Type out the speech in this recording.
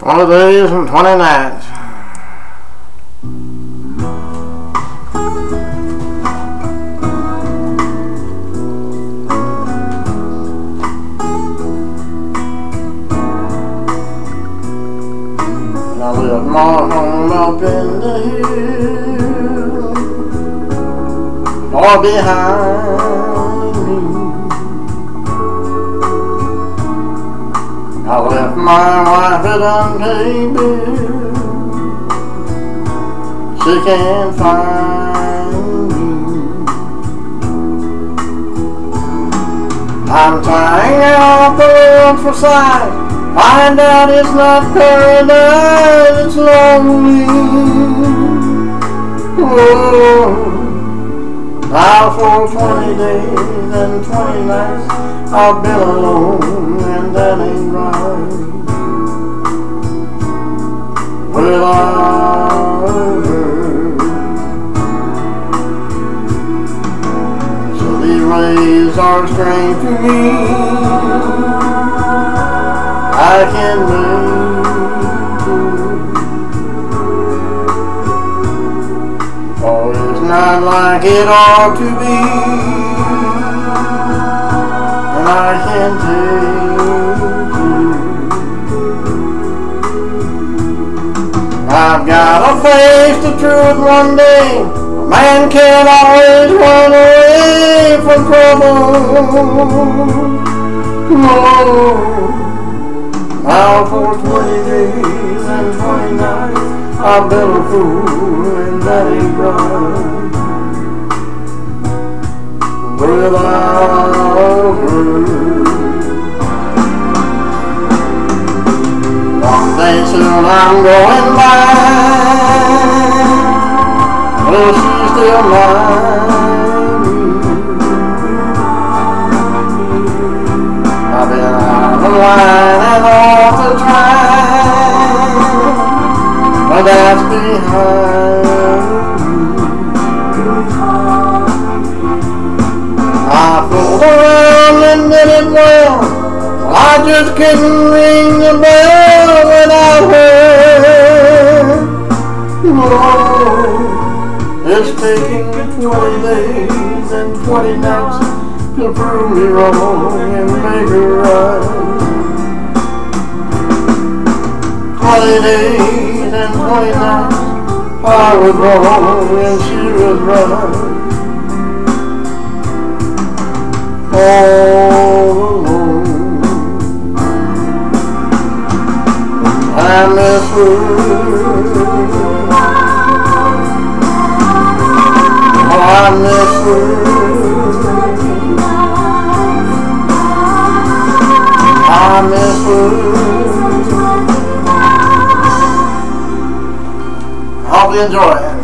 Twenty days and twenty nights. And I left my home up in the hill, far behind my wife at bill. She can't find me. I'm trying out the world for sight. Find out it's not paradise, it's lonely. Whoa. Now for twenty days and twenty nights I've been alone rays are strange to me. I can it. Oh, it's not like it ought to be. And I can take it. I've got to face the truth one day. A man can't always run away from trouble. Oh, no. Now for twenty days and twenty nights I've been a fool and that ain't right. Without her. One day soon I'm going back. Will oh, she still mind? I fooled around and did it well. I just couldn't ring the bell without her. Whoa. It's taking twenty days and twenty nights to prove me wrong and make her right. Twenty days and twenty nights, I was wrong and she was right. All alone, I miss her. Oh, I miss her. I miss her. Enjoy it.